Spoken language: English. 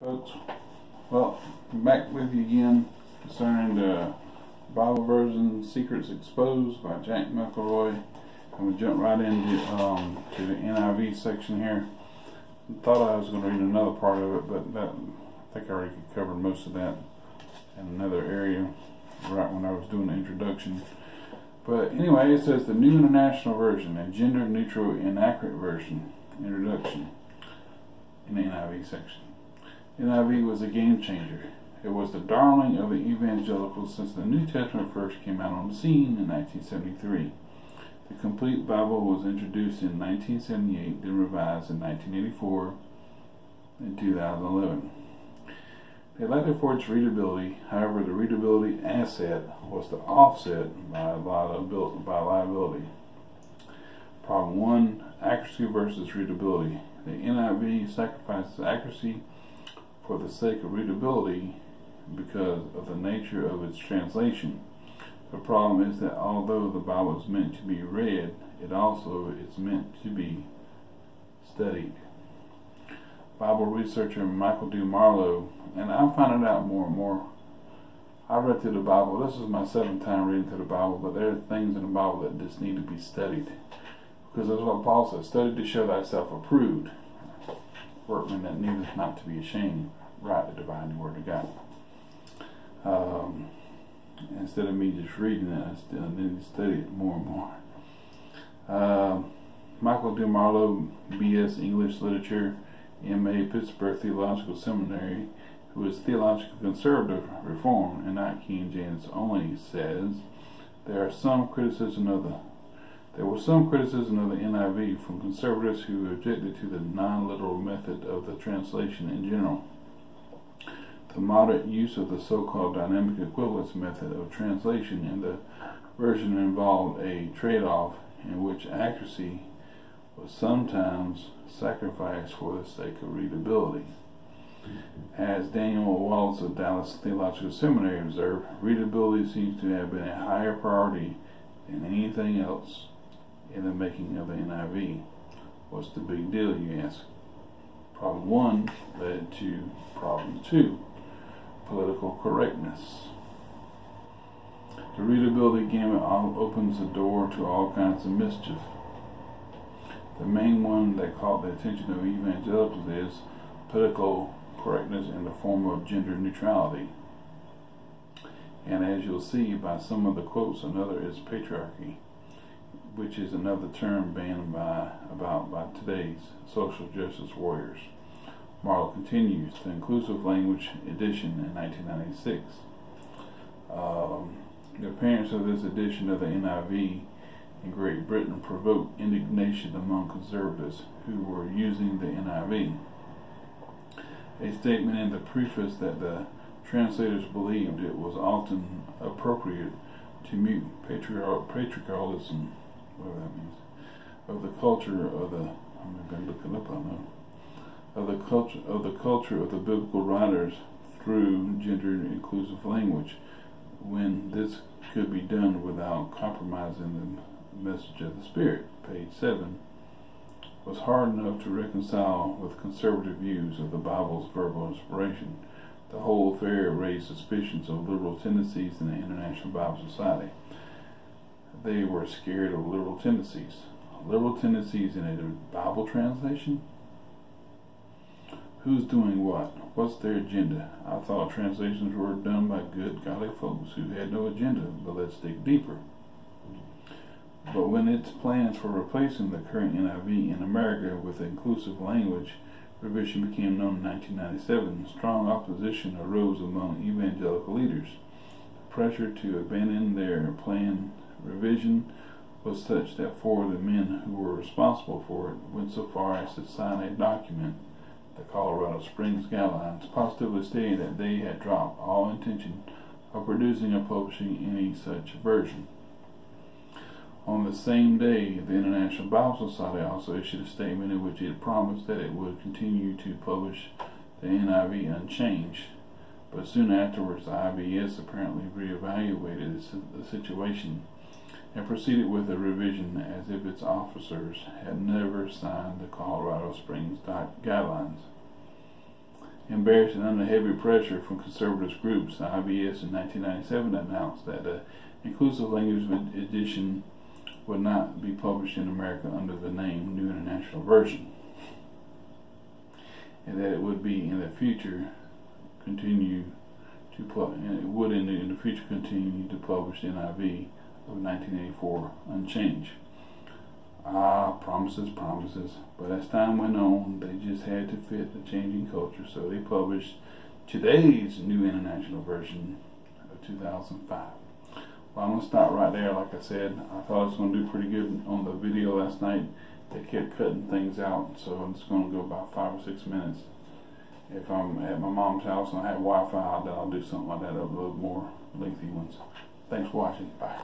Folks, well, I'm back with you again concerning the Bible version Secrets Exposed by Jack McElroy. I'm going to jump right into um, to the NIV section here. thought I was going to read another part of it, but that, I think I already covered most of that in another area right when I was doing the introduction. But anyway, it says the New International Version, a gender neutral inaccurate version, introduction in the NIV section. NIV was a game changer. It was the darling of the evangelicals since the New Testament first came out on the scene in 1973. The complete Bible was introduced in 1978, then revised in 1984 and 2011. They elected for its readability, however, the readability asset was the offset by. By liability. Problem 1 Accuracy versus readability. The NIV sacrifices accuracy for the sake of readability because of the nature of its translation. The problem is that although the Bible is meant to be read, it also is meant to be studied. Bible researcher Michael D. Marlowe, and I'm finding out more and more. I read through the Bible. This is my seventh time reading through the Bible, but there are things in the Bible that just need to be studied. Because that's what Paul says, study to show thyself approved. Workman that needeth not to be ashamed, right the divine word of God. Um, instead of me just reading it, I still need to study it more and more. Uh, Michael D. Marlowe, B.S. English Literature, M.A. Pittsburgh Theological Seminary, who is theological conservative reform and not King James only, says there are some criticism of the there was some criticism of the NIV from conservatives who objected to the non-literal method of the translation in general. The moderate use of the so-called dynamic equivalence method of translation in the version involved a trade-off in which accuracy was sometimes sacrificed for the sake of readability. As Daniel Wallace of Dallas Theological Seminary observed, readability seems to have been a higher priority than anything else in the making of the NIV. What's the big deal, you ask? Problem one led to problem two political correctness. The readability gamut opens the door to all kinds of mischief. The main one that caught the attention of evangelicals is political correctness in the form of gender neutrality. And as you'll see by some of the quotes, another is patriarchy, which is another term banned by about by today's social justice warriors. Marlowe continues, the Inclusive Language Edition in 1996. Um, the appearance of this edition of the NIV in Great Britain provoked indignation among conservatives who were using the NIV. A statement in the preface that the translators believed it was often appropriate to mute patriarchalism, whatever that means, of the culture of the, I'm going to look it up, I know, of the culture of the culture of the biblical writers through gender inclusive language, when this could be done without compromising the message of the Spirit, page 7 was hard enough to reconcile with conservative views of the Bible's verbal inspiration. The whole affair raised suspicions of liberal tendencies in the International Bible Society. They were scared of liberal tendencies. Liberal tendencies in a Bible translation? Who's doing what? What's their agenda? I thought translations were done by good, godly folks who had no agenda, but let's dig deeper. But when its plans for replacing the current NIV in America with inclusive language revision became known in 1997, strong opposition arose among evangelical leaders. The pressure to abandon their planned revision was such that four of the men who were responsible for it went so far as to sign a document, the Colorado Springs Guidelines, positively stating that they had dropped all intention of producing or publishing any such version. On the same day, the International Bible Society also issued a statement in which it promised that it would continue to publish the NIV unchanged. But soon afterwards, the IBS apparently reevaluated the situation and proceeded with a revision as if its officers had never signed the Colorado Springs guidelines. embarrassed and under heavy pressure from conservative groups, the IBS in 1997 announced that the inclusive language edition would not be published in America under the name New International Version, and that it would be in the future continue to and it would in the, in the future continue to publish NIV of 1984 unchanged. Ah, promises, promises. But as time went on, they just had to fit the changing culture, so they published today's New International Version of 2005. Well, I'm going to stop right there. Like I said, I thought I was going to do pretty good on the video last night. They kept cutting things out, so it's going to go about five or six minutes. If I'm at my mom's house and I have Wi-Fi, I'll do something like that, little more lengthy ones. Thanks for watching. Bye.